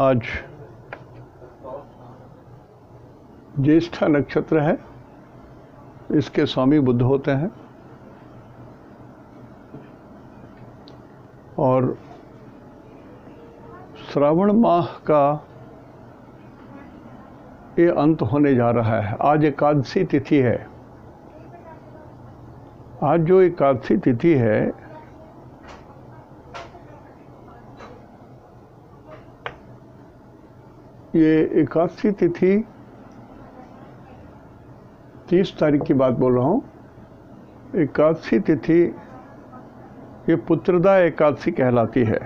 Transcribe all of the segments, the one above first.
आज ज्येष्ठा नक्षत्र है, इसके स्वामी बुद्ध होते हैं। और श्रावण माह का ये अंत होने जा रहा है। आज एकादशी तिथि है। आज जो एकादशी तिथि है ये एकादशी तिथि तीस तारीख की बात बोल रहा हूँ। एकादशी तिथि ये पुत्रदा एकादशी कहलाती है।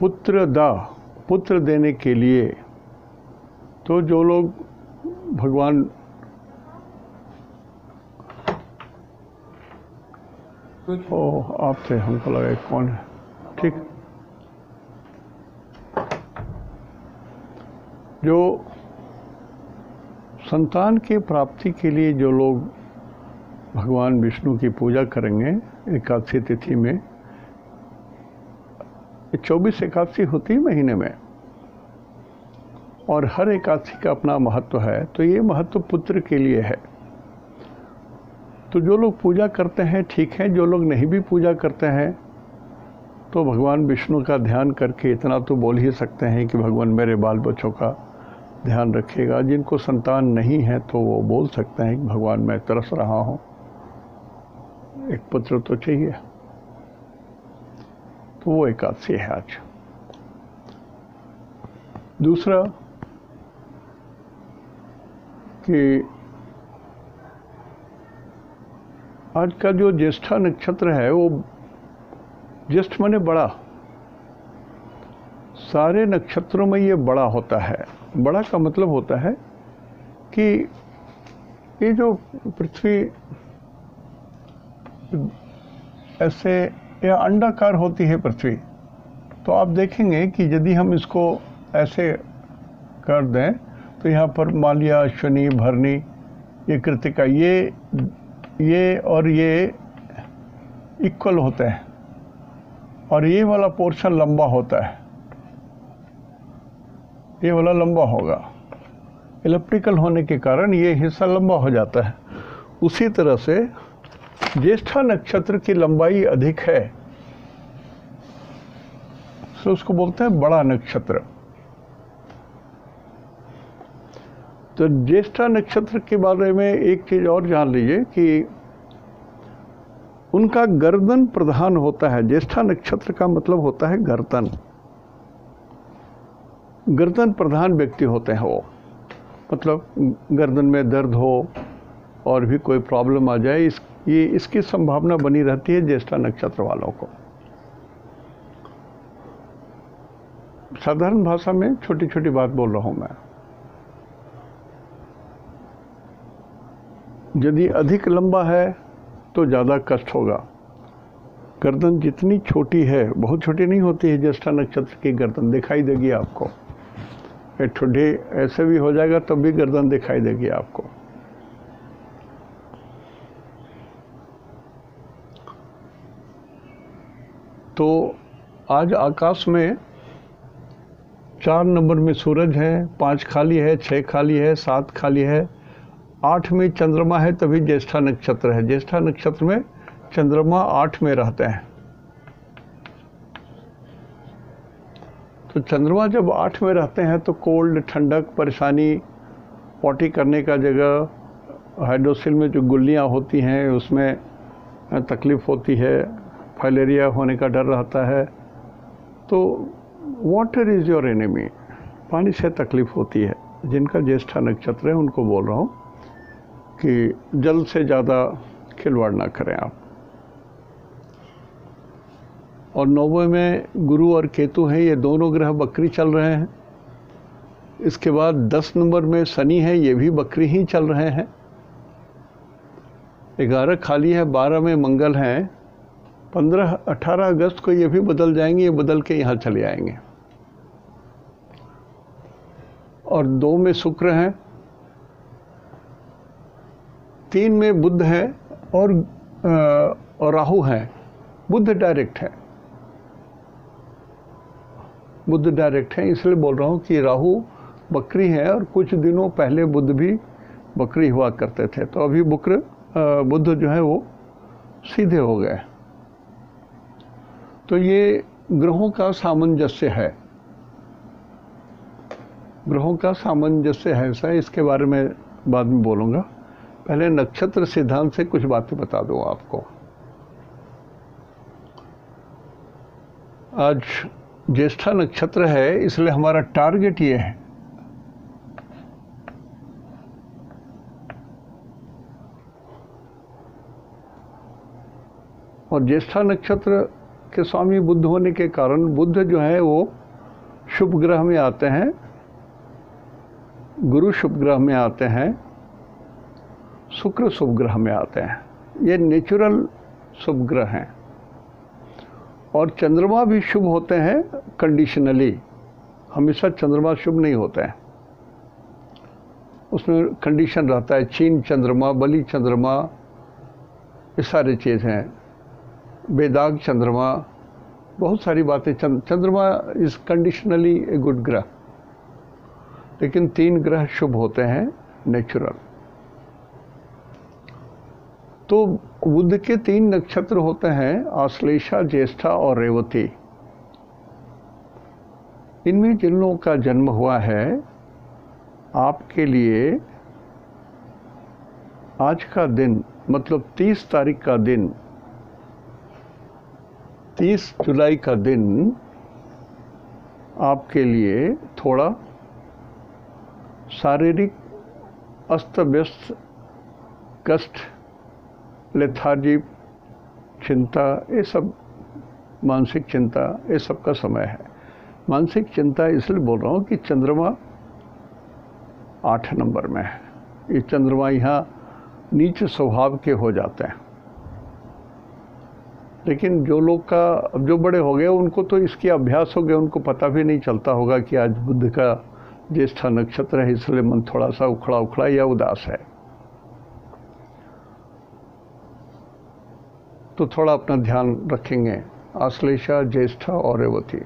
पुत्रदा पुत्र देने के लिए तो जो लोग भगवान ओ आप थे हमको लगा कौन है? ठीक। जो संतान की प्राप्ति के लिए जो लोग भगवान विष्णु की पूजा करेंगे एकादशी तिथि में चौबीस एकादशी होती है महीने में। और हर एकादशी का अपना महत्व है तो ये महत्व पुत्र के लिए है। तो जो लोग पूजा करते हैं, ठीक है, जो लोग नहीं भी पूजा करते हैं तो भगवान विष्णु का ध्यान करके इतना तो बोल ही सकते हैं कि भगवान मेरे बाल बच्चों का ध्यान रखिएगा जिनको संतान नहीं है तो वो बोल सकते हैं, भगवान मैं तरस रहा हूँ। एक पुत्र तो चाहिए। तो वो एकादशी है आज। दूसरा कि आज का जो ज्येष्ठा नक्षत्र है, वो ज्येष्ठ माने बड़ा। सारे नक्षत्रों में ये बड़ा होता है। बड़ा का मतलब होता है कि ये जो पृथ्वी ऐसे या अंडाकार होती है पृथ्वी तो आप देखेंगे कि यदि हम इसको ऐसे कर दें तो यहाँ पर मालिया अश्वनी भरनी ये कृतिका, ये ये और ये इक्वल होते हैं। और ये वाला पोर्शन लंबा होता है। ये वाला लंबा होगा। इलेप्टिकल होने के कारण ये हिस्सा लंबा हो जाता है। उसी तरह से ज्येष्ठा नक्षत्र की लंबाई अधिक है। तो उसको बोलते हैं बड़ा नक्षत्र। तो ज्येष्ठा नक्षत्र के बारे में एक चीज़ और जान लीजिए कि उनका गर्दन प्रधान होता है। ज्येष्ठा नक्षत्र का मतलब होता है गर्दन। गर्दन प्रधान व्यक्ति होते हैं वो। मतलब गर्दन में दर्द हो और भी कोई प्रॉब्लम आ जाए, इस, ये इसकी संभावना बनी रहती है ज्येष्ठा नक्षत्र वालों को। साधारण भाषा में छोटी छोटी बात बोल रहा हूँ मैं। यदि अधिक लंबा है तो ज़्यादा कष्ट होगा। गर्दन जितनी छोटी है, बहुत छोटी नहीं होती है ज्येष्ठा नक्षत्र की गर्दन, दिखाई देगी आपको। ठुड्ढे ऐसे भी हो जाएगा, तब भी गर्दन दिखाई देगी आपको। तो आज आकाश में चार नंबर में सूरज है, पाँच खाली है छः खाली है, सात खाली है, आठ में चंद्रमा है, तभी ज्येष्ठा नक्षत्र है। ज्येष्ठा नक्षत्र में चंद्रमा आठ में रहते हैं। तो चंद्रमा जब आठ में रहते हैं तो कोल्ड, ठंडक, परेशानी, पॉटी करने का जगह, हाइड्रोसिल में जो गुल्लियाँ होती हैं, उसमें तकलीफ़ होती है, फाइलेरिया होने का डर रहता है। तो वाटर इज़ योर एनिमी पानी से तकलीफ़ होती है। जिनका ज्येष्ठा नक्षत्र है, उनको बोल रहा हूँ कि जल से ज़्यादा खिलवाड़ ना करें आप। और नौवे में गुरु और केतु हैं ये दोनों ग्रह बकरी चल रहे हैं। इसके बाद दस नंबर में शनि है ये भी बकरी ही चल रहे हैं। ग्यारह खाली है बारह में मंगल हैं। पंद्रह अठारह अगस्त को ये भी बदल जाएँगे ये बदल के यहाँ चले आएँगे। और दो में शुक्र हैं तीन में बुद्ध है और, और राहु हैं। बुद्ध डायरेक्ट है। बुद्ध डायरेक्ट है, इसलिए बोल रहा हूँ कि राहु बकरी है और कुछ दिनों पहले बुद्ध भी बकरी हुआ करते थे। तो अभी बुक्र बुद्ध जो है वो सीधे हो गए। तो ये ग्रहों का सामंजस्य है। ग्रहों का सामंजस्य है ऐसा, इसके बारे में बाद में बोलूँगा। पहले नक्षत्र सिद्धांत से कुछ बातें बता दूँ आपको। आज ज्येष्ठा नक्षत्र है, इसलिए हमारा टारगेट ये है। और ज्येष्ठा नक्षत्र के स्वामी बुद्ध होने के कारण बुद्ध जो है, वो शुभ ग्रह में आते हैं, गुरु शुभ ग्रह में आते हैं, शुक्र शुभ ग्रह में आते हैं। ये नेचुरल शुभ ग्रह हैं। और चंद्रमा भी शुभ होते हैं कंडीशनली हमेशा चंद्रमा शुभ नहीं होते हैं। उसमें कंडीशन रहता है, चीन चंद्रमा, बलि चंद्रमा, ये सारी चीज़ हैं। बेदाग चंद्रमा, बहुत सारी बातें। चंद्रमा इज़ कंडीशनली ए गुड ग्रह। लेकिन तीन ग्रह शुभ होते हैं नेचुरल तो बुद्ध के तीन नक्षत्र होते हैं, आश्लेषा, ज्येष्ठा और रेवती। इनमें जिन लोगों का जन्म हुआ है, आपके लिए आज का दिन मतलब 30 तारीख का दिन 30 जुलाई का दिन आपके लिए थोड़ा शारीरिक, अस्त व्यस्त, कष्ट लेथार्जी, चिंता, ये सब, मानसिक चिंता, ये सब का समय है। मानसिक चिंता इसलिए बोल रहा हूँ कि चंद्रमा आठ नंबर में है। ये चंद्रमा यहाँ नीच स्वभाव के हो जाते हैं। लेकिन जो लोग का, अब जो बड़े हो गए, उनको तो इसकी अभ्यास हो गया, उनको पता भी नहीं चलता होगा कि आज बुद्ध का ज्येष्ठा नक्षत्र है, इसलिए मन थोड़ा सा उखड़ा उखड़ा या उदास है। तो थोड़ा अपना ध्यान रखेंगे। आश्लेषा, ज्येष्ठा और रेवती।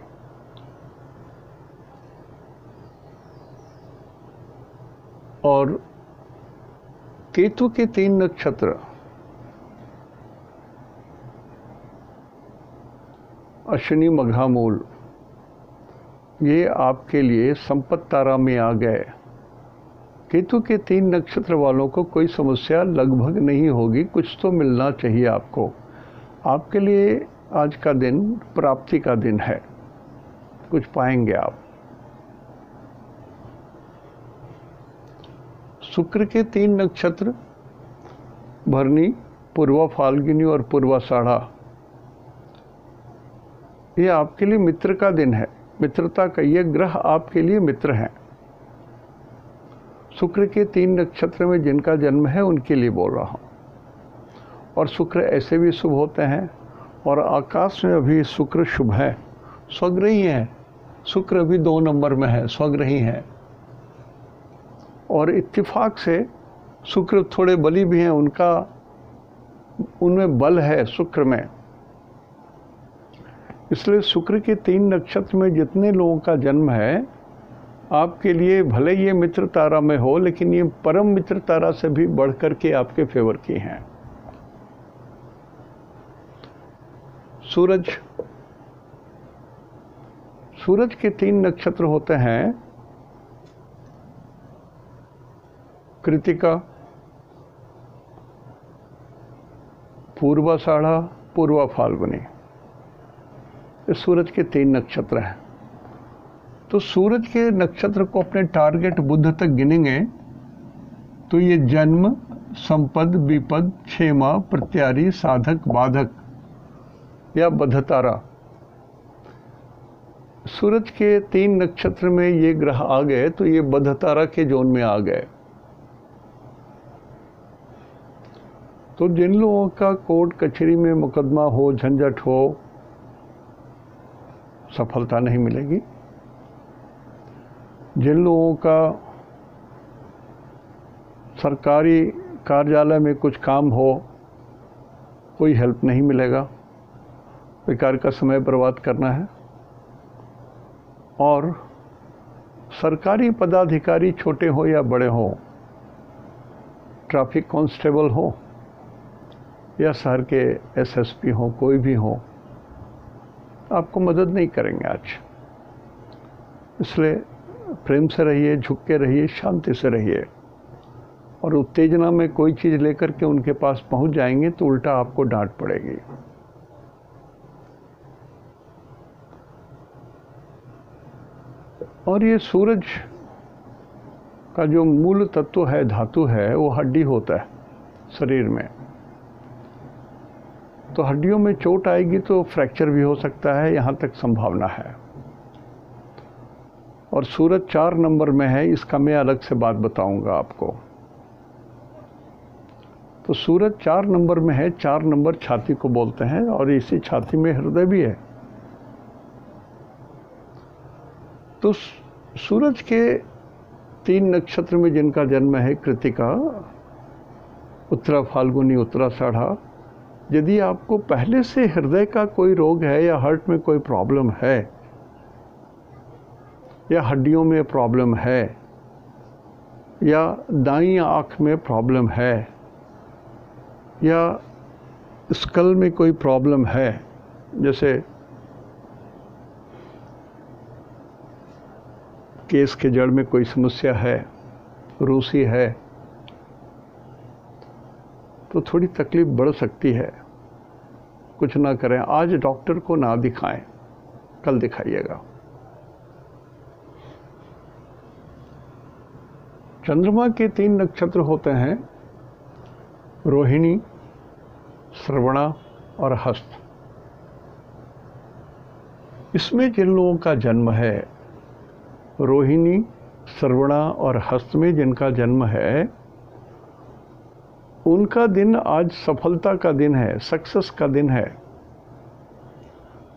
और केतु के तीन नक्षत्र, अश्विनी मघामूल ये आपके लिए संपत तारा में आ गए। केतु के तीन नक्षत्र वालों को कोई समस्या लगभग नहीं होगी। कुछ तो मिलना चाहिए आपको। आपके लिए आज का दिन, प्राप्ति का दिन है। कुछ पाएँगे आप? शुक्र के तीन नक्षत्र, भरनी, पूर्वा फाल्गिनी और पूर्वा साढ़ा। ये आपके लिए मित्र का दिन है। मित्रता का ये ग्रह आपके लिए मित्र हैं। शुक्र के तीन नक्षत्र में जिनका जन्म है, उनके लिए बोल रहा हूँ। और शुक्र ऐसे भी शुभ होते हैं और आकाश में अभी शुक्र शुभ है। स्वग्रही है। शुक्र भी दो नंबर में है, स्वग्रही है। और इत्तेफाक से शुक्र थोड़े बली भी हैं, उनका, उनमें बल है शुक्र में। इसलिए शुक्र के तीन नक्षत्र में जितने लोगों का जन्म है, आपके लिए भले ये मित्र तारा में हो, लेकिन ये परम मित्र तारा से भी बढ़ कर के आपके फेवर की हैं। सूरज सूरज के तीन नक्षत्र होते हैं, कृतिका पूर्वा साढ़ा पूर्वा फाल्गुनी ये सूरज के तीन नक्षत्र हैं। तो सूरज के नक्षत्र को अपने टारगेट बुद्ध तक गिनेंगे तो ये जन्म, संपद, विपद, क्षेमा, प्रत्यारी, साधक, बाधक या बधतारा सूरज के तीन नक्षत्र में ये ग्रह आ गए तो ये बधतारा के जोन में आ गए। तो जिन लोगों का कोर्ट कचहरी में मुकदमा हो, झंझट हो, सफलता नहीं मिलेगी। जिन लोगों का सरकारी कार्यालय में कुछ काम हो, कोई हेल्प नहीं मिलेगा। बेकार का समय बर्बाद करना है और सरकारी पदाधिकारी छोटे हो या बड़े हो, ट्रैफ़िक कांस्टेबल हो या शहर के एसएसपी हो, कोई भी हो, आपको मदद नहीं करेंगे आज। इसलिए प्रेम से रहिए, झुक के रहिए, शांति से रहिए और उत्तेजना में कोई चीज़ लेकर के उनके पास पहुँच जाएँगे तो उल्टा आपको डांट पड़ेगी। और ये सूरज का जो मूल तत्व है, धातु है, वो हड्डी होता है शरीर में। तो हड्डियों में चोट आएगी तो फ्रैक्चर भी हो सकता है, यहाँ तक संभावना है। और सूरज चार नंबर में है, इसका मैं अलग से बात बताऊँगा आपको। तो सूरज चार नंबर में है, चार नंबर छाती को बोलते हैं और इसी छाती में हृदय भी है। तो सूरज के तीन नक्षत्र में जिनका जन्म है, कृतिका, उत्तरा फाल्गुनी, उत्तरा साढ़ा, यदि आपको पहले से हृदय का कोई रोग है या हार्ट में कोई प्रॉब्लम है, या हड्डियों में प्रॉब्लम है, या दाई आँख में प्रॉब्लम है, या स्कल में कोई प्रॉब्लम है, जैसे केस के जड़ में कोई समस्या है, रूसी है तो थोड़ी तकलीफ़ बढ़ सकती है। कुछ ना करें। आज डॉक्टर को ना दिखाएँ। कल दिखाइएगा। चंद्रमा के तीन नक्षत्र होते हैं, रोहिणी, श्रवणा और हस्त। इसमें जिन लोगों का जन्म है रोहिणी श्रवणा और हस्त में जिनका जन्म है, उनका दिन आज सफलता का दिन है, सक्सेस का दिन है।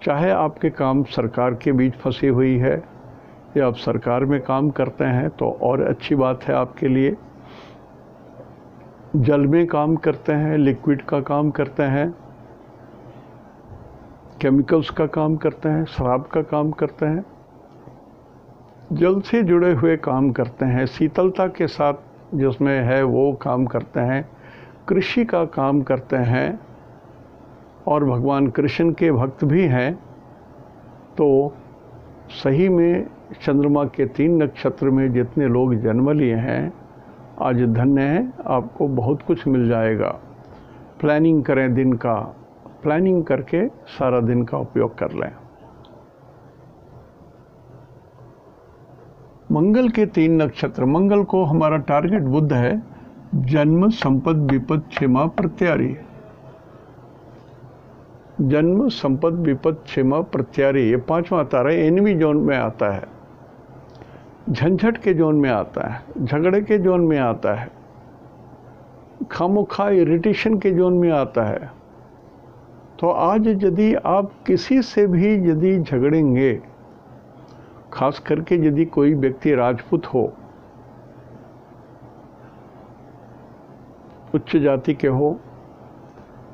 चाहे आपके काम सरकार के बीच फंसी हुई है या आप सरकार में काम करते हैं तो और अच्छी बात है आपके लिए। जल में काम करते हैं, लिक्विड का काम करते हैं, केमिकल्स का काम करते हैं, शराब का काम करते हैं जल से जुड़े हुए काम करते हैं, शीतलता के साथ जिसमें है वो काम करते हैं, कृषि का काम करते हैं, और भगवान कृष्ण के भक्त भी हैं तो सही में चंद्रमा के तीन नक्षत्र में जितने लोग जन्म लिए हैं, आज धन्य है, आपको बहुत कुछ मिल जाएगा। प्लानिंग करें दिन का, प्लानिंग करके सारा दिन का उपयोग कर लें। मंगल के तीन नक्षत्र, मंगल को हमारा टारगेट बुद्ध है, जन्म, संपद, विपद, क्षमा, प्रत्यारी। जन्म, संपद, विपद, क्षमा, प्रत्यारी, ये पांचवा तारा एनवी जोन में आता है। झंझट के जोन में आता है, झगड़े के जोन में आता है खामोखा इरिटेशन के जोन में आता है। तो आज यदि आप किसी से भी यदि झगड़ेंगे खास करके यदि कोई व्यक्ति राजपूत हो, उच्च जाति के हो,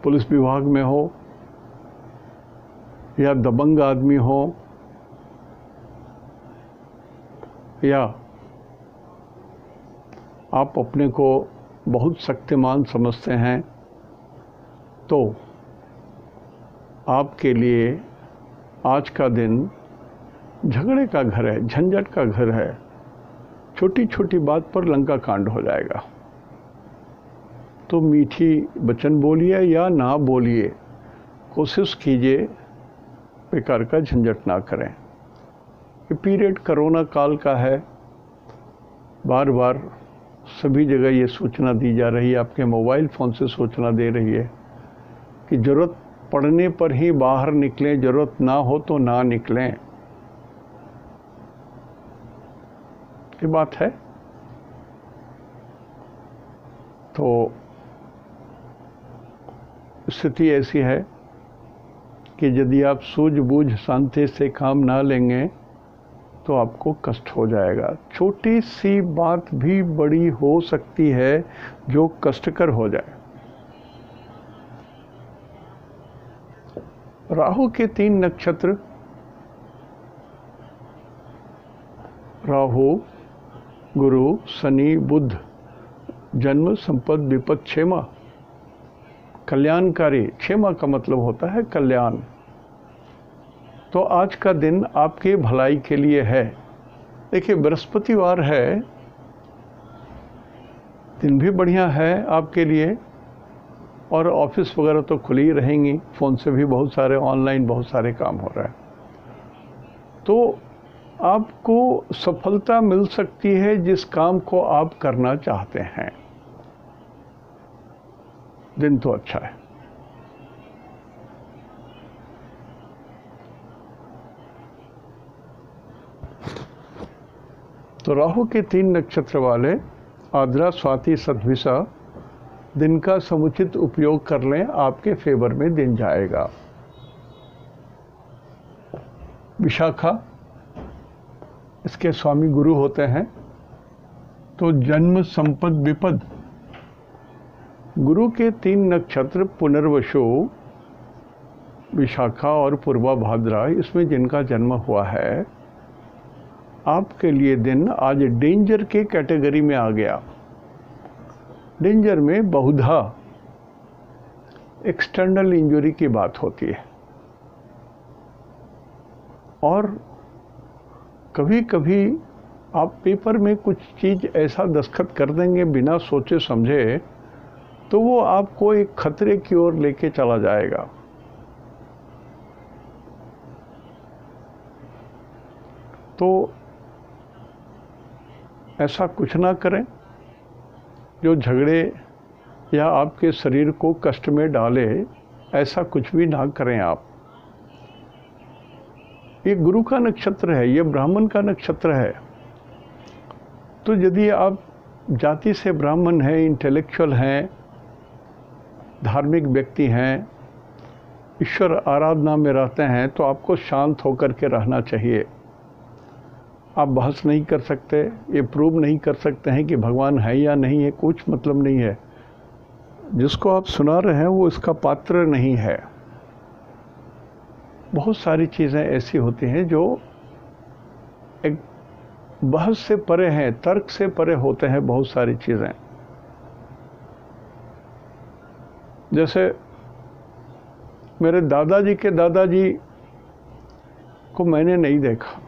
पुलिस विभाग में हो, या दबंग आदमी हो, या आप अपने को बहुत शक्तिमान समझते हैं तो आपके लिए आज का दिन झगड़े का घर है, झंझट का घर है छोटी छोटी बात पर लंका कांड हो जाएगा। तो मीठी वचन बोलिए या ना बोलिए, कोशिश कीजिए, बेकार का झंझट ना करें। ये पीरियड करोना काल का है। बार बार सभी जगह ये सूचना दी जा रही है, आपके मोबाइल फ़ोन से सूचना दे रही है कि ज़रूरत पड़ने पर ही बाहर निकलें, ज़रूरत ना हो तो ना निकलें। ये बात है तो स्थिति ऐसी है कि यदि आप सूझबूझ शांति से काम ना लेंगे तो आपको कष्ट हो जाएगा। छोटी सी बात भी बड़ी हो सकती है जो कष्टकर हो जाए। राहु के तीन नक्षत्र, राहु गुरु, शनि बुद्ध जन्म, संपद, विपद, क्षेमा। कल्याणकारी, क्षेमा का मतलब होता है कल्याण। तो आज का दिन आपके भलाई के लिए है। देखिए बृहस्पतिवार है, दिन भी बढ़िया है आपके लिए, और ऑफ़िस वगैरह तो खुली ही रहेंगी, फ़ोन से भी बहुत सारे, ऑनलाइन बहुत सारे काम हो रहे हैं। तो आपको सफलता मिल सकती है जिस काम को आप करना चाहते हैं। दिन तो अच्छा है। तो राहु के तीन नक्षत्र वाले आद्रा, स्वाति सतभिसा दिन का समुचित उपयोग कर लें, आपके फेवर में दिन जाएगा। विशाखा इसके स्वामी गुरु होते हैं तो जन्म, संपद, विपद, गुरु के तीन नक्षत्र पुनर्वशो विशाखा और पूर्वा भाद्रा इसमें जिनका जन्म हुआ है, आपके लिए दिन आज डेंजर के कैटेगरी में आ गया। डेंजर में बहुधा एक्सटर्नल इंजरी की बात होती है। और कभी कभी आप पेपर में कुछ चीज़ ऐसा दस्खत कर देंगे, बिना सोचे समझे तो वो आपको एक खतरे की ओर लेके चला जाएगा। तो ऐसा कुछ ना करें, जो झगड़े या आपके शरीर को कष्ट में डाले, ऐसा कुछ भी ना करें आप। ये गुरु का नक्षत्र है, ये ब्राह्मण का नक्षत्र है। तो यदि आप जाति से ब्राह्मण हैं इंटेलेक्चुअल हैं, धार्मिक व्यक्ति हैं, ईश्वर आराधना में रहते हैं तो आपको शांत होकर के रहना चाहिए। आप बहस नहीं कर सकते, ये प्रूव नहीं कर सकते हैं कि भगवान है या नहीं है, कुछ मतलब नहीं है। जिसको आप सुना रहे हैं, वो इसका पात्र नहीं है। बहुत सारी चीज़ें ऐसी होती हैं जो एक बहस से परे हैं, तर्क से परे होते हैं बहुत सारी चीज़ें। जैसे मेरे दादाजी के दादाजी को मैंने नहीं देखा।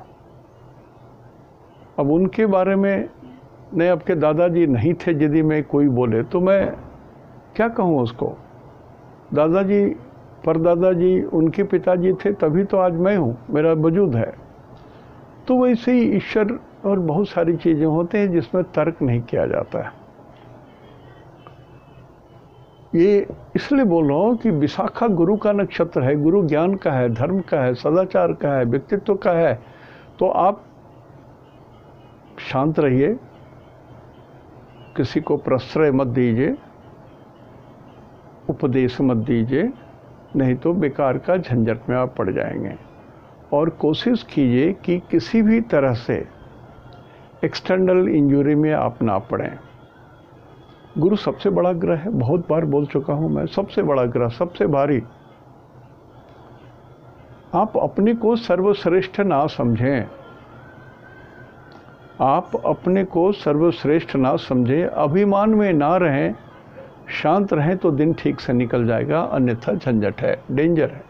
अब उनके बारे में नहीं आपके दादाजी नहीं थे, यदि मैं कोई बोले तो मैं क्या कहूँ उसको? दादाजी परदादाजी उनके पिताजी थे, तभी तो आज मैं हूँ, मेरा वजूद है। तो वैसे ही ईश्वर और बहुत सारी चीज़ें होते हैं जिसमें तर्क नहीं किया जाता है। ये इसलिए बोल रहा हूँ कि विशाखा गुरु का नक्षत्र है, गुरु ज्ञान का है, धर्म का है, सदाचार का है, व्यक्तित्व का है तो आप शांत रहिए, किसी को प्रश्रय मत दीजिए, उपदेश मत दीजिए नहीं तो बेकार का झंझट में आप पड़ जाएँगे। और कोशिश कीजिए कि किसी भी तरह से एक्सटर्नल इंजरी में आप ना पड़ें। गुरु सबसे बड़ा ग्रह है, बहुत बार बोल चुका हूँ मैं, सबसे बड़ा ग्रह, सबसे भारी। आप अपने को सर्वश्रेष्ठ ना समझें। आप अपने को सर्वश्रेष्ठ ना समझें, अभिमान में ना रहें। शांत रहें तो दिन ठीक से निकल जाएगा, अन्यथा झंझट है डेंजर है।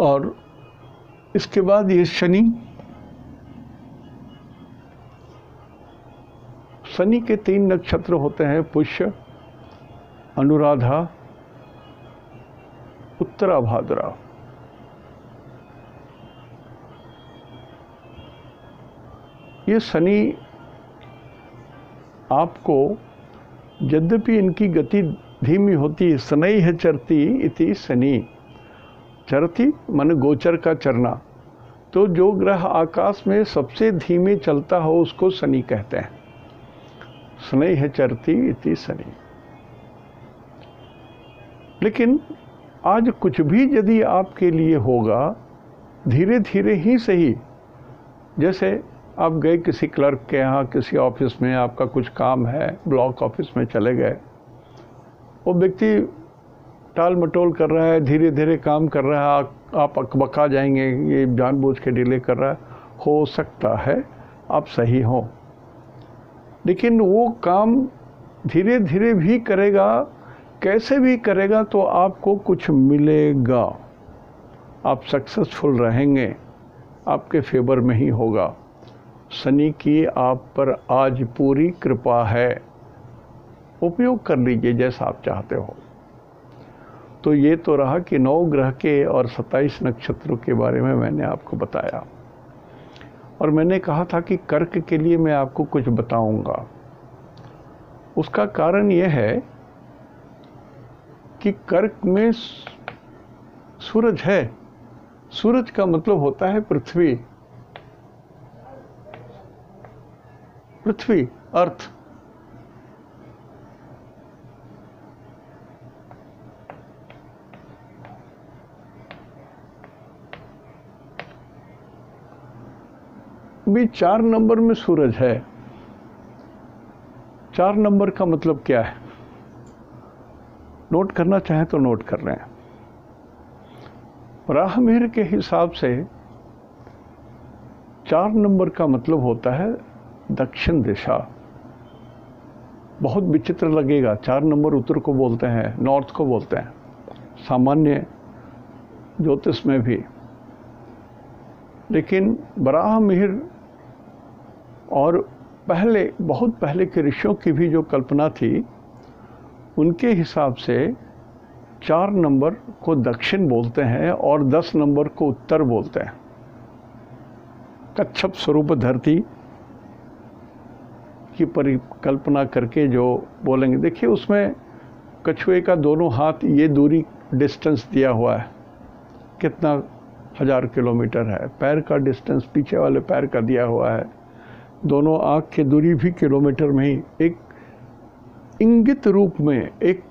और इसके बाद ये शनि शनि के तीन नक्षत्र होते हैं, पुष्य, अनुराधा उत्तराभाद्रा ये शनि आपको यद्यपि इनकी गति धीमी होती शनि है चरती, इति शनि। चरती मन गोचर का चरना। तो जो ग्रह आकाश में सबसे धीमे चलता हो, उसको शनि कहते हैं। शनि है चरती, इति शनि। लेकिन आज कुछ भी यदि आपके लिए होगा धीरे धीरे ही सही। जैसे आप गए किसी क्लर्क के यहाँ, किसी ऑफ़िस में, आपका कुछ काम है, ब्लॉक ऑफ़िस में चले गए। वो व्यक्ति टाल मटोल कर रहा है धीरे धीरे काम कर रहा है, आप अकबका जाएँगे, ये जानबूझ के डिले कर रहा है। हो सकता है आप सही हों। लेकिन वो काम धीरे धीरे भी करेगा, कैसे भी करेगा तो आपको कुछ मिलेगा। आप सक्सेसफुल रहेंगे, आपके फेवर में ही होगा। शनि की आप पर आज पूरी कृपा है, उपयोग कर लीजिए जैसा आप चाहते हो। तो ये तो रहा कि नौ ग्रह के और सत्ताईस नक्षत्रों के बारे में मैंने आपको बताया। और मैंने कहा था कि कर्क के लिए मैं आपको कुछ बताऊँगा। उसका कारण यह है कि कर्क में सूरज है। सूरज का मतलब होता है पृथ्वी। पृथ्वी, अर्थ। भी चार नंबर में सूरज है। चार नंबर का मतलब क्या है? नोट करना चाहे तो नोट कर रहे हैं राह मेहर के हिसाब से चार नंबर का मतलब होता है दक्षिण दिशा। बहुत विचित्र लगेगा। चार नंबर उत्तर को बोलते हैं, नॉर्थ को बोलते हैं। सामान्य ज्योतिष में भी। लेकिन बराह मिहिर और पहले, बहुत पहले के ऋषियों की भी जो कल्पना थी, उनके हिसाब से चार नंबर को दक्षिण बोलते हैं और दस नंबर को उत्तर बोलते हैं। कच्छप स्वरूप धरती की परिकल्पना करके जो बोलेंगे, देखिए उसमें कछुए का दोनों हाथ ये दूरी डिस्टेंस दिया हुआ है। कितना हज़ार किलोमीटर है। पैर का डिस्टेंस पीछे वाले पैर का दिया हुआ है। दोनों आँख की दूरी भी किलोमीटर में ही, एक इंगित रूप में, एक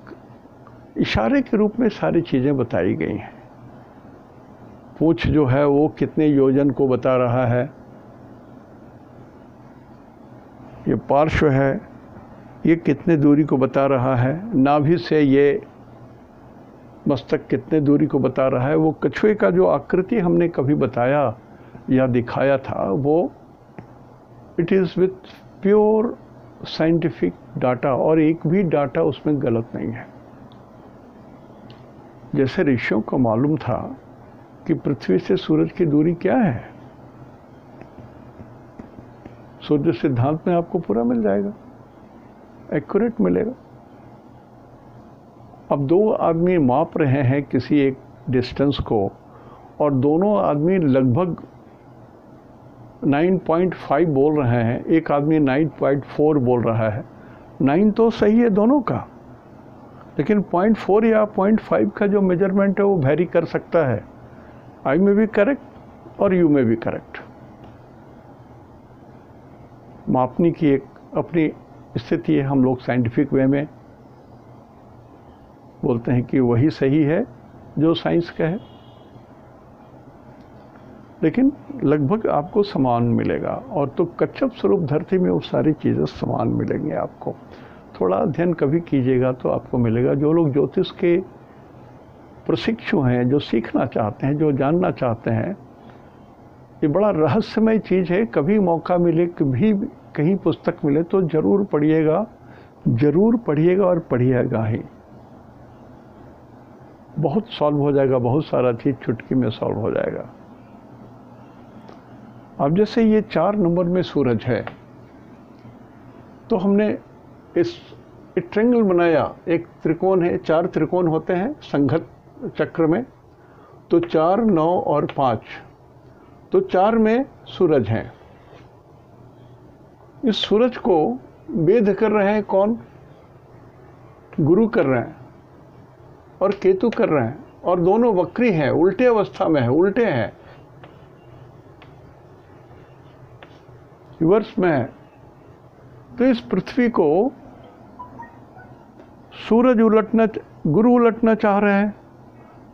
इशारे के रूप में सारी चीज़ें बताई गई हैं। पूछ जो है वो कितने योजन को बता रहा है ये पार्श्व है, ये कितने दूरी को बता रहा है, नाभि से ये मस्तक कितने दूरी को बता रहा है, वो कछुए का जो आकृति हमने कभी बताया या दिखाया था, वो it is with pure scientific data और एक भी डाटा उसमें गलत नहीं है। जैसे ऋषियों को मालूम था कि पृथ्वी से सूरज की दूरी क्या है सूर्य सिद्धांत में आपको पूरा मिल जाएगा एक्यूरेट मिलेगा अब दो आदमी माप रहे हैं किसी एक डिस्टेंस को और दोनों आदमी लगभग 9.5 बोल रहे हैं एक आदमी 9.4 बोल रहा है 9 तो सही है दोनों का लेकिन पॉइंट फोर या पॉइंट फाइव का जो मेज़रमेंट है वो वेरी कर सकता है आई में भी करेक्ट और यू में भी करेक्ट मापनी की एक अपनी स्थिति है। हम लोग साइंटिफिक वे में बोलते हैं कि वही सही है जो साइंस का है। लेकिन लगभग आपको समान मिलेगा और तो कच्छप स्वरूप धरती में वो सारी चीज़ें समान मिलेंगी आपको। थोड़ा अध्ययन कभी कीजिएगा तो आपको मिलेगा। जो लोग ज्योतिष के प्रशिक्षु हैं, जो सीखना चाहते हैं, जो जानना चाहते हैं ये बड़ा रहस्यमय चीज़ है। कभी मौका मिले, कभी कहीं पुस्तक मिले तो ज़रूर पढ़िएगा ज़रूर पढ़िएगा और पढ़िएगा ही। बहुत सॉल्व हो जाएगा, बहुत सारा चीज़ चुटकी में सॉल्व हो जाएगा। अब जैसे ये चार नंबर में सूरज है तो हमने इस ट्रेंगल बनाया, एक त्रिकोण है, चार त्रिकोण होते हैं संघत चक्र में तो चार, नौ और पाँच। तो चार में सूरज हैं। इस सूरज को वेद कर रहे हैं कौन? गुरु कर रहे हैं और केतु कर रहे हैं और दोनों वक्री हैं, उल्टे अवस्था में है, उल्टे हैं। रिवर्स में है तो इस पृथ्वी को सूरज उलटना, गुरु उलटना चाह रहे हैं।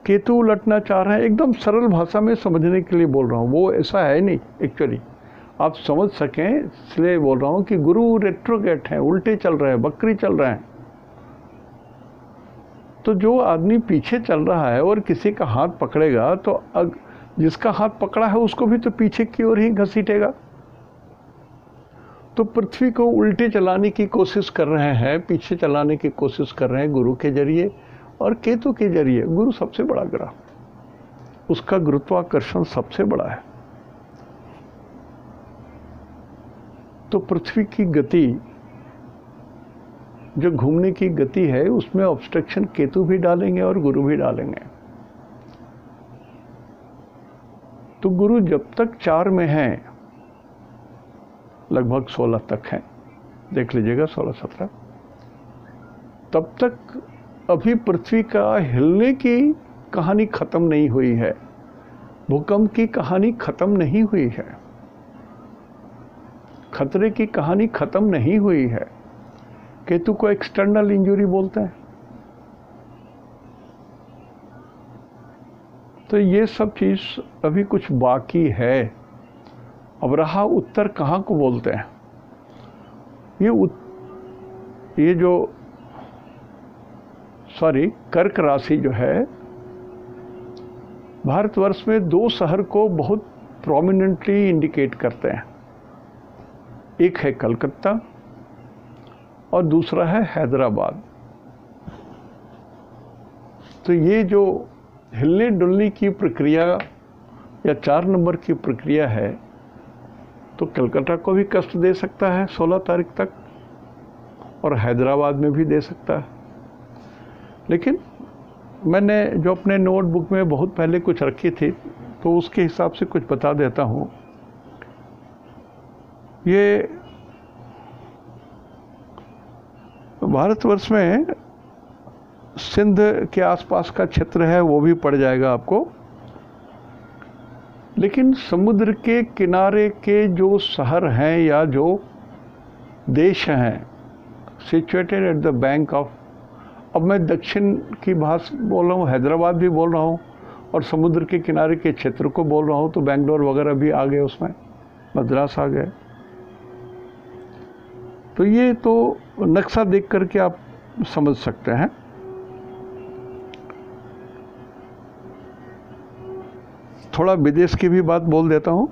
केतु उलटना चाह रहे हैं एकदम सरल भाषा में समझने के लिए बोल रहा हूँ। वो ऐसा है नहीं एक्चुअली आप समझ सकें इसलिए बोल रहा हूँ कि गुरु रेट्रोगेट हैं उल्टे चल रहे हैं बकरी चल रहे हैं। तो जो आदमी पीछे चल रहा है और किसी का हाथ पकड़ेगा तो अग, जिसका हाथ पकड़ा है उसको भी तो पीछे की ओर ही घसीटेगा। तो पृथ्वी को उल्टे चलाने की कोशिश कर रहे हैं पीछे चलाने की कोशिश कर रहे हैं गुरु के ज़रिए। और केतु के ज़रिए गुरु सबसे बड़ा ग्रह। उसका गुरुत्वाकर्षण सबसे बड़ा है। तो पृथ्वी की गति, जो घूमने की गति है, उसमें ऑब्स्ट्रक्शन केतु भी डालेंगे और गुरु भी डालेंगे। तो गुरु जब तक चार में है, लगभग सोलह तक है। देख लीजिएगा सोलह सत्रह। तब तक अभी पृथ्वी का हिलने की कहानी खत्म नहीं हुई है। भूकंप की कहानी खत्म नहीं हुई है। खतरे की कहानी खत्म नहीं हुई है। केतु को एक्सटर्नल इंजुरी बोलते हैं। तो ये सब चीज़ अभी कुछ बाकी है। अब रहा उत्तर कहाँ को बोलते हैं? ये उत, ये जो सॉरी, कर्क राशि जो है, भारतवर्ष में दो शहर को बहुत प्रोमिनेंटली इंडिकेट करते हैं। एक है कलकत्ता और दूसरा है हैदराबाद। तो ये जो हिलने डुलने की प्रक्रिया या चार नंबर की प्रक्रिया है तो कलकत्ता को भी कष्ट दे सकता है 16 तारीख तक और हैदराबाद में भी दे सकता है। लेकिन मैंने जो अपने नोटबुक में बहुत पहले कुछ रखी थी तो उसके हिसाब से कुछ बता देता हूँ। ये भारतवर्ष में सिंध के आसपास का क्षेत्र है, वो भी पड़ जाएगा आपको। लेकिन समुद्र के किनारे के जो शहर हैं या जो देश हैं situated at the bank of अब मैं दक्षिण की भाषा बोल रहा हूँ, हैदराबाद भी बोल रहा हूँ और समुद्र के किनारे के क्षेत्र को बोल रहा हूँ तो बेंगलोर वगैरह भी आ गए उसमें, मद्रास आ गए। तो ये तो नक्शा देख करके आप समझ सकते हैं। थोड़ा विदेश की भी बात बोल देता हूँ।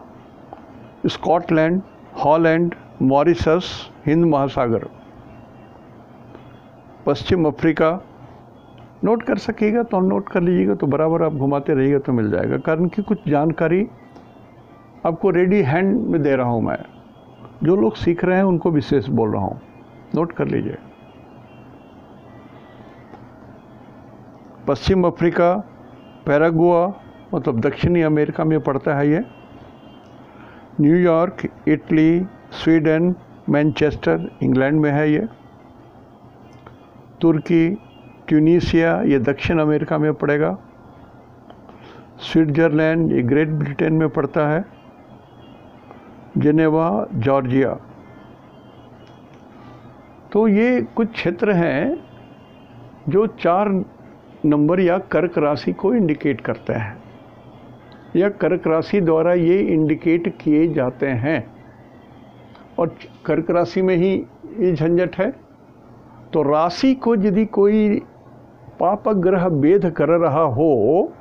स्कॉटलैंड, हॉलैंड, मॉरिशस, हिंद महासागर। पश्चिम अफ्रीका। नोट कर सकेगा तो नोट कर लीजिएगा तो बराबर आप घुमाते रहिएगा तो मिल जाएगा। कारण कि कुछ जानकारी आपको रेडी हैंड में दे रहा हूँ मैं। जो लोग सीख रहे हैं, उनको विशेष बोल रहा हूँ। नोट कर लीजिए। पश्चिम अफ्रीका, पैरागुआ मतलब दक्षिणी अमेरिका में पड़ता है ये। New York, Italy, Sweden, Manchester, England में है ये। तुर्की ट्यूनीसिया ये दक्षिण अमेरिका में पड़ेगा। स्विट्ज़रलैंड, ये ग्रेट ब्रिटेन में पड़ता है। Geneva, Georgia. तो ये कुछ क्षेत्र हैं जो चार नंबर या कर्क राशि को इंडिकेट करते हैं। या कर्क राशि द्वारा ये इंडिकेट किए जाते हैं। और कर्क राशि में ही ये झंझट है। तो राशि को यदि कोई पाप ग्रह वेद कर रहा हो,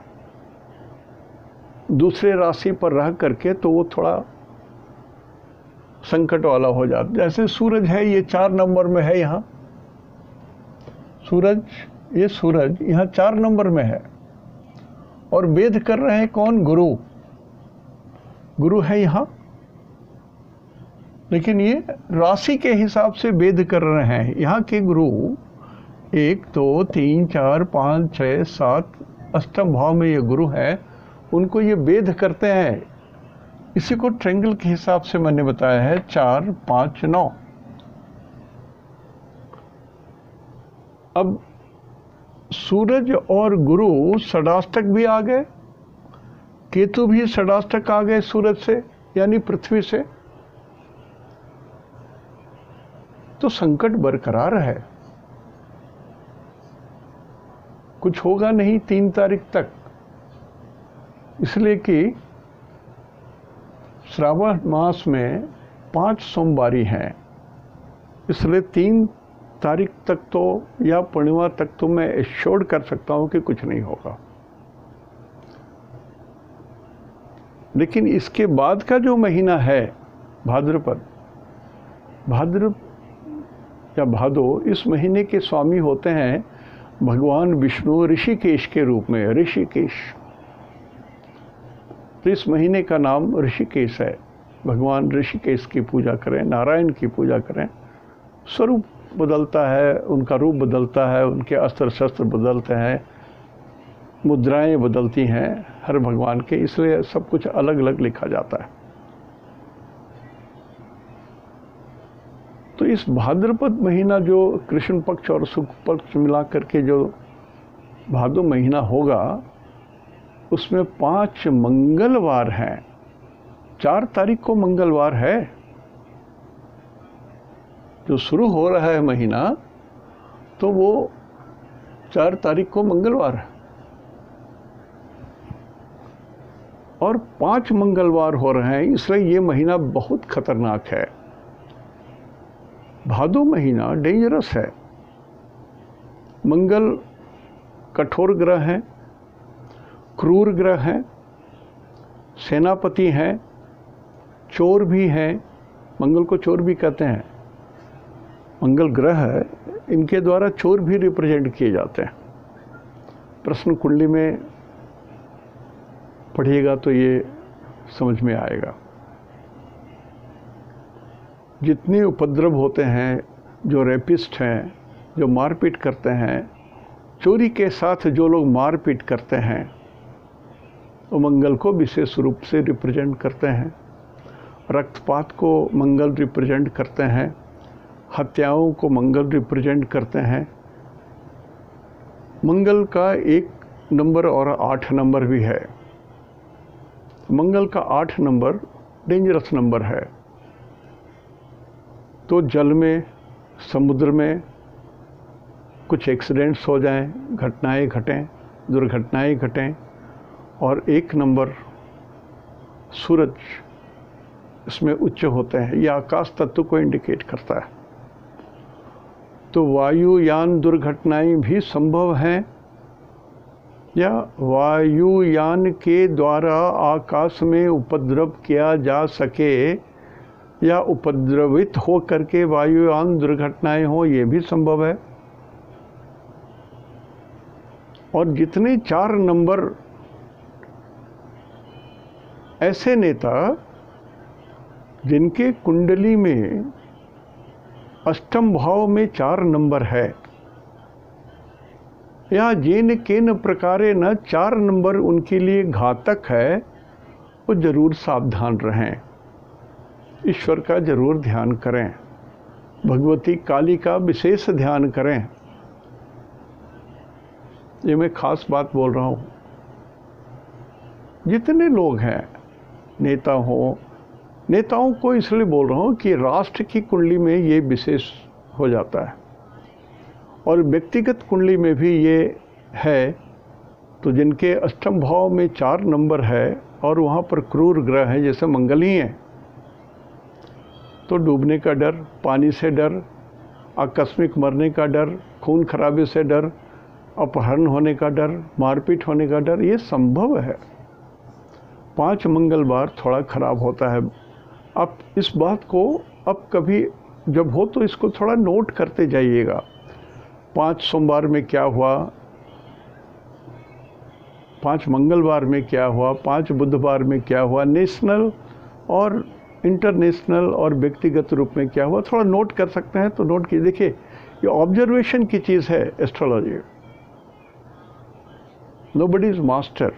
दूसरे राशि पर रह करके तो वो थोड़ा संकट वाला हो जाता जैसे सूरज है, ये चार नंबर में है यहाँ। सूरज, ये सूरज यहाँ चार नंबर में है। और वेद कर रहे हैं कौन? गुरु। गुरु है यहाँ। लेकिन ये राशि के हिसाब से वेद कर रहे हैं। यहाँ के गुरु, एक, दो, तीन, चार, पाँच, छः, सात, अष्टम भाव में ये गुरु है। उनको ये वेद करते हैं। इसी को ट्रेंगल के हिसाब से मैंने बताया है, चार, पाँच, नौ। अब सूरज और गुरु षडाष्टक भी आ गए। केतु भी षडाष्टक आ गए सूरज से, यानी पृथ्वी से। तो संकट बरकरार है। कुछ होगा नहीं तीन तारीख तक। इसलिए कि श्रावण मास में पाँच सोमवारी हैं। इसलिए तीन तारीख तक तो या पूर्णिमा तक तो मैं एश्योर्ड कर सकता हूँ कि कुछ नहीं होगा। लेकिन इसके बाद का जो महीना है भाद्रपद, भाद्र या भादो, इस महीने के स्वामी होते हैं भगवान विष्णु ऋषिकेश के रूप में, ऋषिकेश। तो इस महीने का नाम ऋषिकेश है। भगवान ऋषिकेश की पूजा करें, नारायण की पूजा करें। स्वरूप बदलता है, उनका रूप बदलता है, उनके अस्त्र शस्त्र बदलते हैं, मुद्राएँ बदलती हैं, हर भगवान के, इसलिए सब कुछ अलग अलग लिखा जाता है। तो इस भाद्रपद महीना जो कृष्ण पक्ष और सुख पक्ष मिला करके जो भादो महीना होगा, उसमें पाँच मंगलवार हैं। चार तारीख को मंगलवार है। जो शुरू हो रहा है महीना तो वो चार तारीख को मंगलवार है। और पाँच मंगलवार हो रहे हैं, इसलिए ये महीना बहुत खतरनाक है। भादो महीना डेंजरस है। मंगल कठोर ग्रह है, क्रूर ग्रह है, सेनापति हैं, चोर भी हैं, मंगल को चोर भी कहते हैं। मंगल ग्रह है इनके द्वारा चोर भी रिप्रेजेंट किए जाते हैं। प्रश्न कुंडली में पढ़िएगा तो ये समझ में आएगा। जितने उपद्रव होते हैं, जो रेपिस्ट हैं, जो मारपीट करते हैं, चोरी के साथ जो लोग मारपीट करते हैं, वो मंगल को विशेष रूप से रिप्रेजेंट करते हैं। रक्तपात को मंगल रिप्रेजेंट करते हैं। हत्याओं को मंगल रिप्रेजेंट करते हैं। मंगल का एक नंबर और आठ नंबर भी है। मंगल का आठ नंबर डेंजरस नंबर है। तो जल में समुद्र में कुछ एक्सीडेंट्स हो जाएँ, घटनाएँ घटें दुर्घटनाएँ घटें और एक नंबर सूरज इसमें उच्च होते हैं। यह आकाश तत्व को इंडिकेट करता है। तो वायुयान दुर्घटनाएँ भी संभव हैं या वायुयान के द्वारा आकाश में उपद्रव किया जा सके या उपद्रवित हो करके वायुयान दुर्घटनाएँ हो, ये भी संभव है। और जितने चार नंबर ऐसे नेता जिनके कुंडली में अष्टम भाव में चार नंबर है या जिन किन प्रकारे न चार नंबर उनके लिए घातक है, वो ज़रूर सावधान रहें। ईश्वर का ज़रूर ध्यान करें। भगवती काली का विशेष ध्यान करें। ये मैं खास बात बोल रहा हूँ। जितने लोग हैं, नेता हो, नेताओं को इसलिए बोल रहा हूँ कि राष्ट्र की कुंडली में ये विशेष हो जाता है। और व्यक्तिगत कुंडली में भी ये है तो जिनके अष्टम भाव में चार नंबर है और वहाँ पर क्रूर ग्रह हैं, जैसे मंगल ही हैं तो डूबने का डर, पानी से डर, आकस्मिक मरने का डर, खून खराबे से डर, अपहरण होने का डर, मारपीट होने का डर, ये संभव है। पाँच मंगलवार थोड़ा खराब होता है। अब इस बात को अब कभी जब हो तो इसको थोड़ा नोट करते जाइएगा। पाँच सोमवार में क्या हुआ? पाँच मंगलवार में क्या हुआ? पाँच बुधवार में क्या हुआ? नेशनल और इंटरनेशनल और व्यक्तिगत रूप में क्या हुआ? थोड़ा नोट कर सकते हैं तो नोट कीजिए। देखिए, ये ऑब्जर्वेशन की चीज़ है astrology nobody is master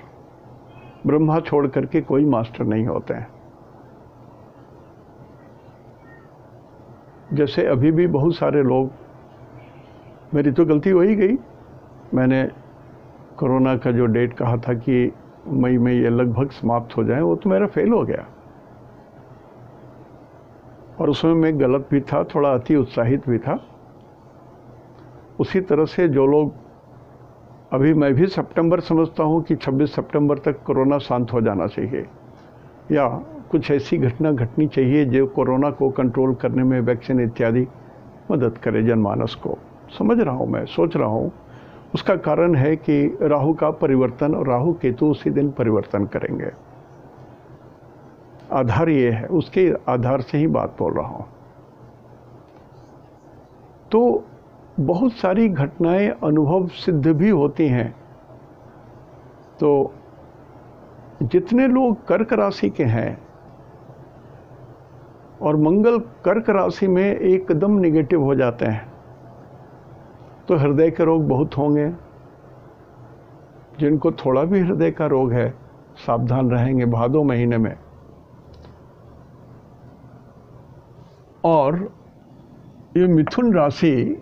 Brahma छोड़ करके कोई मास्टर नहीं होते हैं। जैसे अभी भी बहुत सारे लोग, मेरी तो गलती वही गई। मैंने कोरोना का जो डेट कहा था कि मई में ये लगभग समाप्त हो जाए, वो तो मेरा फेल हो गया। और उसमें मैं गलत भी था, थोड़ा अति उत्साहित भी था। उसी तरह से जो लोग, अभी मैं भी सितंबर समझता हूँ कि 26 सितंबर तक कोरोना शांत हो जाना चाहिए। या कुछ ऐसी घटना घटनी चाहिए जो कोरोना को कंट्रोल करने में वैक्सीन इत्यादि मदद करे जनमानस को। समझ रहा हूँ मैं, सोच रहा हूँ। उसका कारण है कि राहु का परिवर्तन और राहु केतु उसी दिन परिवर्तन करेंगे। आधार ये है, उसके आधार से ही बात बोल रहा हूँ। तो बहुत सारी घटनाएँ अनुभव सिद्ध भी होती हैं। तो जितने लोग कर्क राशि के हैं और मंगल कर्क राशि में एकदम निगेटिव हो जाते हैं तो हृदय के रोग बहुत होंगे। जिनको थोड़ा भी हृदय का रोग है, सावधान रहेंगे भादो महीने में। और ये मिथुन राशि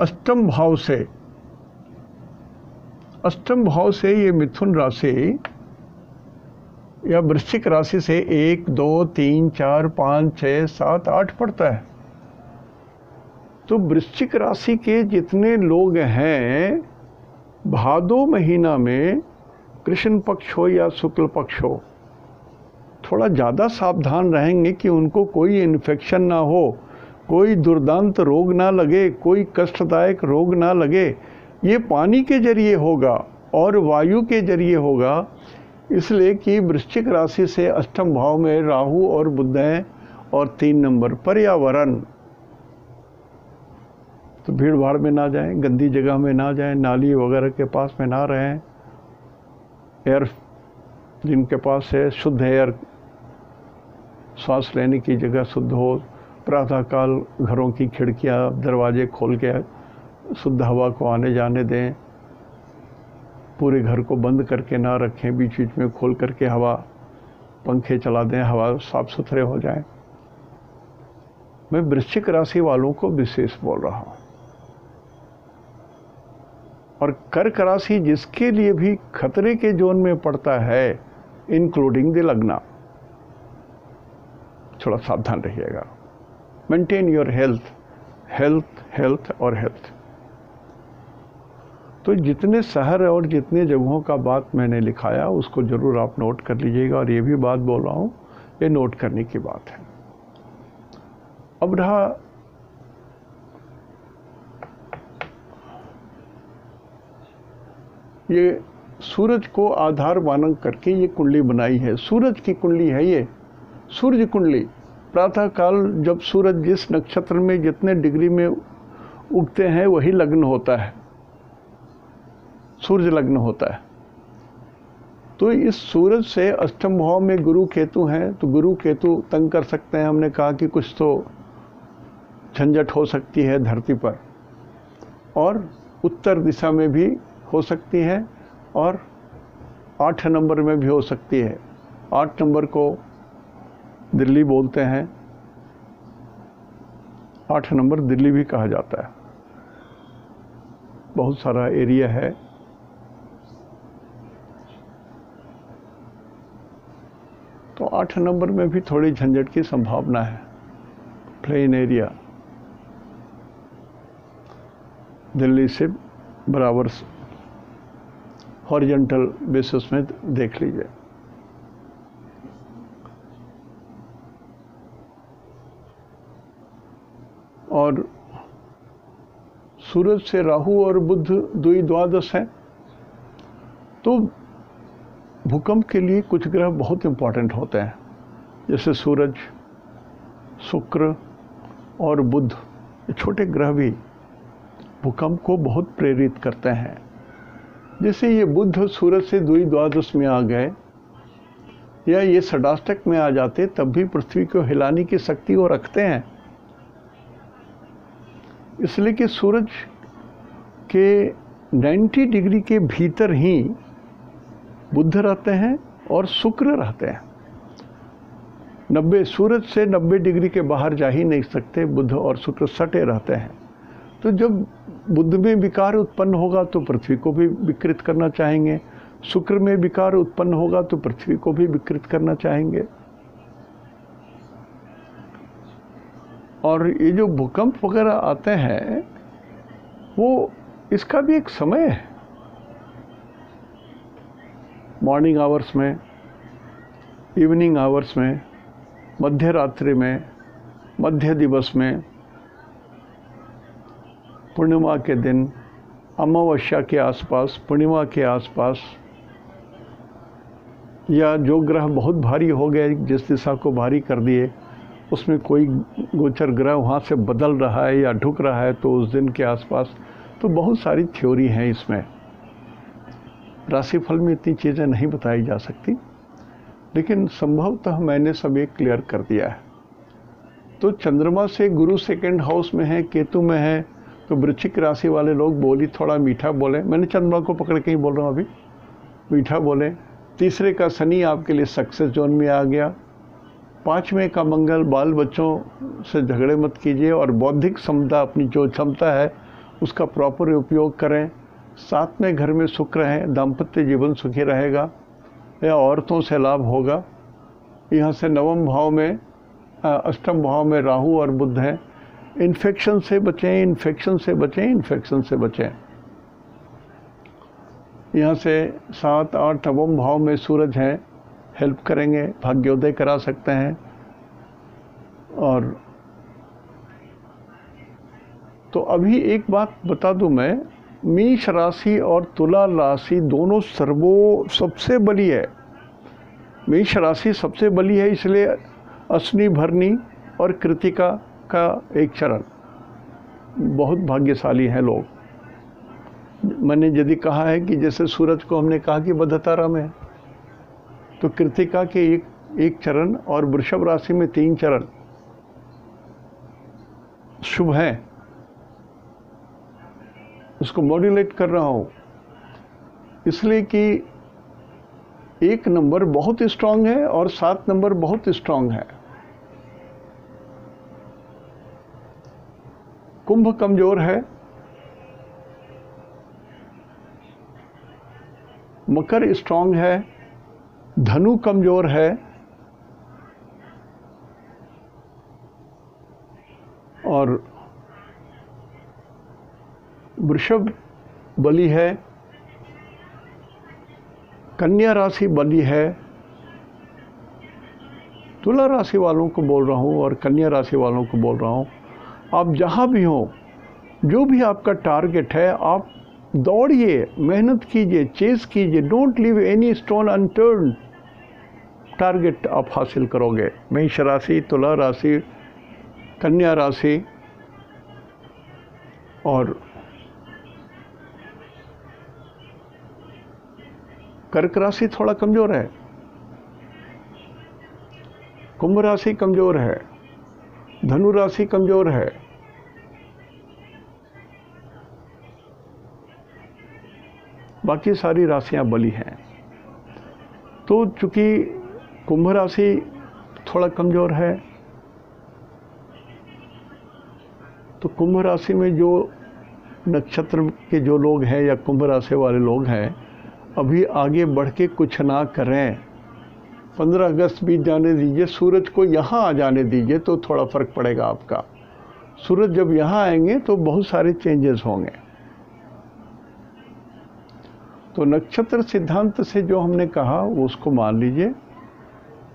अष्टम भाव से, अष्टम भाव से ये मिथुन राशि या वृश्चिक राशि से एक, दो, तीन, चार, पाँच छः सात, आठ पड़ता है। तो वृश्चिक राशि के जितने लोग हैं, भादो महीना में कृष्ण पक्ष हो या शुक्ल पक्ष हो थोड़ा ज़्यादा सावधान रहेंगे कि उनको कोई इन्फेक्शन ना हो, कोई दुर्दांत रोग ना लगे, कोई कष्टदायक रोग ना लगे। ये पानी के ज़रिए होगा और वायु के ज़रिए होगा। इसलिए कि वृश्चिक राशि से अष्टम भाव में राहु और बुद्ध हैं और तीन नंबर पर्यावरण। तो भीड़ भाड़ में ना जाएँ, गंदी जगह में ना जाएँ, नाली वगैरह के पास में ना रहें। एयर जिनके पास है, शुद्ध एयर सांस लेने की जगह शुद्ध हो, प्रातःकाल घरों की खिड़कियाँ, दरवाजे खोल के शुद्ध हवा को आने जाने दें, पूरे घर को बंद करके ना रखें बीच बीच में खोल करके हवा, पंखे चला दें, हवा साफ़ सुथरे हो जाए। मैं वृश्चिक राशि वालों को विशेष बोल रहा हूँ। और कर्क राशि जिसके लिए भी खतरे के जोन में पड़ता है इंक्लूडिंग द लगना। थोड़ा सावधान रहिएगा। Maintain your health health health और हेल्थ तो जितने शहर और जितने जगहों का बात मैंने लिखाया, उसको ज़रूर आप नोट कर लीजिएगा और ये भी बात बोल रहा हूँ, ये नोट करने की बात है। अब रहा ये सूरज को आधार मानक करके ये कुंडली बनाई है। सूरज की कुंडली है ये। सूर्य कुंडली, प्रातः काल जब सूरज जिस नक्षत्र में जितने डिग्री में उगते हैं, वही लग्न होता है। सूर्य लग्न होता है। तो इस सूरज से अष्टम भाव में गुरु केतु हैं तो गुरु केतु तंग कर सकते हैं। हमने कहा कि कुछ तो झंझट हो सकती है धरती पर, और उत्तर दिशा में भी हो सकती है, और आठ नंबर में भी हो सकती है। आठ नंबर को दिल्ली बोलते हैं। आठ नंबर दिल्ली भी कहा जाता है। बहुत सारा एरिया है। तो आठ नंबर में भी थोड़ी झंझट की संभावना है। Plain area. दिल्ली से बराबर हॉरिजेंटल बेसिस में देख लीजिए और सूरज से राहु और बुद्ध दुई द्वादश हैं तो भूकंप के लिए कुछ ग्रह बहुत इंपॉर्टेंट होते हैं, जैसे सूरज, शुक्र और बुद्ध ये छोटे ग्रह भी भूकंप को बहुत प्रेरित करते हैं। जैसे ये बुद्ध सूरज से दुई द्वादश में आ गए, या ये सडाष्टक में आ जाते, तब भी पृथ्वी को हिलाने की शक्ति वो रखते हैं। इसलिए कि सूरज के 90 डिग्री के भीतर ही बुद्ध रहते हैं और शुक्र रहते हैं। नब्बे, सूरज से 90 डिग्री के बाहर जा ही नहीं सकते, बुद्ध और शुक्र सटे रहते हैं। तो जब बुद्ध में विकार उत्पन्न होगा तो पृथ्वी को भी विकृत करना चाहेंगे। शुक्र में विकार उत्पन्न होगा तो पृथ्वी को भी विकृत करना चाहेंगे। और ये जो भूकंप वगैरह आते हैं, वो इसका भी एक समय है। मॉर्निंग आवर्स में इवनिंग आवर्स में मध्य रात्रि में, मध्य दिवस में, पूर्णिमा के दिन, अमावस्या के आसपास, पूर्णिमा के आसपास, या जो ग्रह बहुत भारी हो गए, जिस दिशा को भारी कर दिए उसमें कोई गोचर ग्रह वहाँ से बदल रहा है या ढुक रहा है तो उस दिन के आसपास तो बहुत सारी थ्योरी हैं इसमें। राशिफल में इतनी चीज़ें नहीं बताई जा सकती, लेकिन संभवतः मैंने सब एक क्लियर कर दिया है। तो चंद्रमा से गुरु सेकंड हाउस में है, केतु में है तो वृश्चिक राशि वाले लोग बोली थोड़ा मीठा बोले। मैंने चंद्रमा को पकड़ के ही बोल रहा हूँ अभी, मीठा बोले। तीसरे का शनि आपके लिए सक्सेस जोन में आ गया। पाँचवें का मंगल, बाल बच्चों से झगड़े मत कीजिए और बौद्धिक क्षमता अपनी जो क्षमता है, उसका प्रॉपर उपयोग करें। सातवें घर में सुख रहें, दाम्पत्य जीवन सुखी रहेगा या औरतों से लाभ होगा। यहाँ से नवम भाव में अष्टम भाव में राहु और बुद्ध हैं। इन्फेक्शन से बचें, इन्फेक्शन से बचें, इन्फेक्शन से बचें। यहाँ से सात, आठ, नवम भाव में सूरज हैं। हेल्प करेंगे, भाग्योदय करा सकते हैं। और तो अभी एक बात बता दूँ मैं, मीष राशि और तुला राशि दोनों सर्वो सबसे बली है। मेष राशि सबसे बली है इसलिए अश्नि भरनी और कृतिका का एक चरण। बहुत भाग्यशाली हैं लोग। मैंने यदि कहा है कि जैसे सूरज को हमने कहा कि बद्धतारा में तो कृतिका के एक एक चरण और वृषभ राशि में तीन चरण। शुभ है। उसको मॉड्यूलेट कर रहा हूँ। इसलिए कि एक नंबर बहुत स्ट्रांग है और सात नंबर बहुत स्ट्रांग है। कुंभ कमज़ोर है। मकर स्ट्रांग है। धनु कमज़ोर है और वृषभ बली है, कन्या राशि बली है। तुला राशि वालों को बोल रहा हूँ और कन्या राशि वालों को बोल रहा हूँ, आप जहाँ भी हो, जो भी आपका टारगेट है, आप दौड़िए, मेहनत कीजिए, चेस कीजिए, don't leave any stone unturned target आप हासिल करोगे। मेष राशि, तुला राशि, कन्या राशि और कर्क राशि थोड़ा कमज़ोर है। कुंभ राशि कमज़ोर है। धनु राशि कमज़ोर है। बाकी सारी राशियाँ बली हैं। तो चूँकि कुंभ राशि थोड़ा कमज़ोर है। तो कुंभ राशि में जो नक्षत्र के जो लोग हैं या कुंभ राशि वाले लोग हैं, अभी आगे बढ़ के कुछ ना करें। पंद्रह अगस्त बीत जाने दीजिए, सूरज को यहाँ आ जाने दीजिए तो थोड़ा फ़र्क पड़ेगा आपका। सूरज जब यहाँ आएँगे तो बहुत सारे चेंजेस होंगे। तो नक्षत्र सिद्धांत से जो हमने कहा, वो उसको मान लीजिए।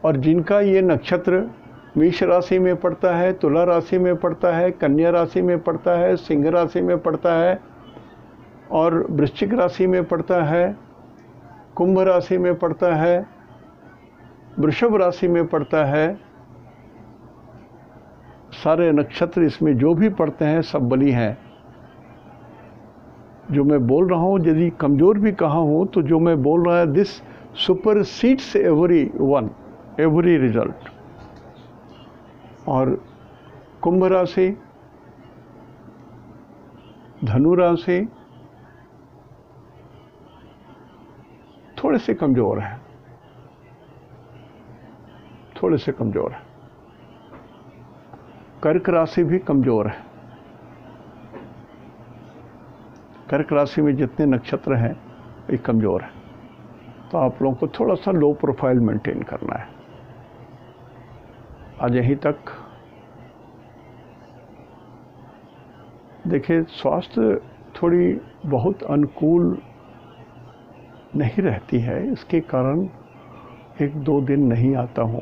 और जिनका ये नक्षत्र मेष राशि में पड़ता है, तुला राशि में पड़ता है, कन्या राशि में पड़ता है, सिंह राशि में पड़ता है और वृश्चिक राशि में पड़ता है, कुंभ राशि में पड़ता है, वृषभ राशि में पड़ता है, सारे नक्षत्र इसमें जो भी पड़ते हैं सब बली हैं। जो मैं बोल रहा हूँ, यदि कमज़ोर भी कहा हूँ तो जो मैं बोल रहा है this super seats every one every result और कुंभ राशि, धनु राशि थोड़े से कमज़ोर है। थोड़े से कमज़ोर है। कर्क राशि भी कमज़ोर है। कर्क राशि में जितने नक्षत्र हैं, ये कमज़ोर है। तो आप लोगों को थोड़ा सा लो प्रोफ़ाइल मेंटेन करना है। आज यहीं तक। देखिए, स्वास्थ्य थोड़ी बहुत अनुकूल नहीं रहती है। इसके कारण एक दो दिन नहीं आता हूँ।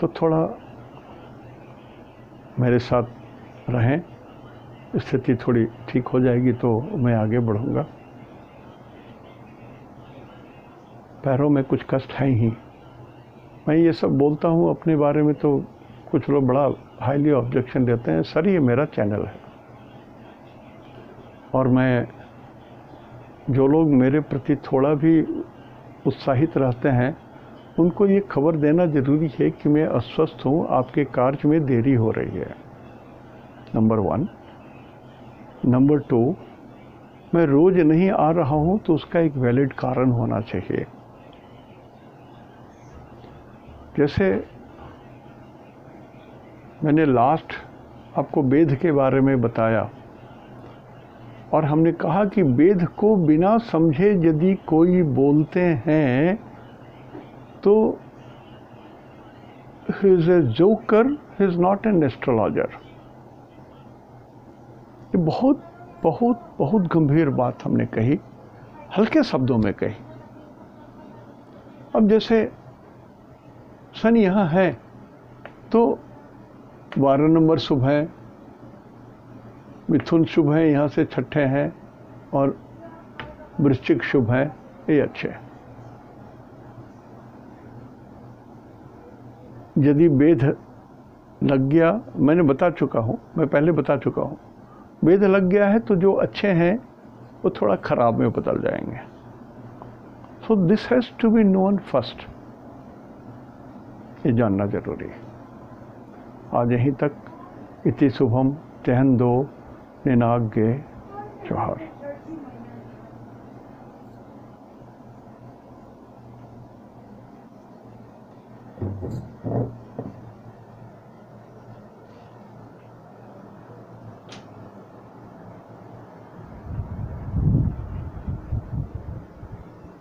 तो थोड़ा मेरे साथ रहें। स्थिति थोड़ी ठीक हो जाएगी तो मैं आगे बढ़ूँगा। पैरों में कुछ कष्ट है ही। मैं ये सब बोलता हूँ अपने बारे में तो कुछ लोग बड़ा हाईली ऑब्जेक्शन देते हैं। सर, ये मेरा चैनल है। और मैं जो लोग मेरे प्रति थोड़ा भी उत्साहित रहते हैं, उनको ये खबर देना ज़रूरी है कि मैं अस्वस्थ हूँ, आपके कार्य में देरी हो रही है। नंबर वन नंबर टू मैं रोज़ नहीं आ रहा हूँ तो उसका एक वैलिड कारण होना चाहिए। जैसे मैंने लास्ट आपको वेद के बारे में बताया और हमने कहा कि वेद को बिना समझे यदि कोई बोलते हैं तो is a joker is not an astrologer ये बहुत बहुत बहुत गंभीर बात हमने कही, हल्के शब्दों में कही। अब जैसे सन यहाँ है तो बारह नंबर शुभ है, मिथुन शुभ है, यहाँ से छठे हैं, और वृश्चिक शुभ है, ये अच्छे हैं। यदि वेद लग गया, मैंने बता चुका हूँ, मैं पहले बता चुका हूँ, वेद लग गया है तो जो अच्छे हैं, वो थोड़ा खराब में बदल जाएँगे। So this has to be known first ये जानना ज़रूरी है। आज यहीं तक इति शुभम तेहन दो निनाग गे जोहार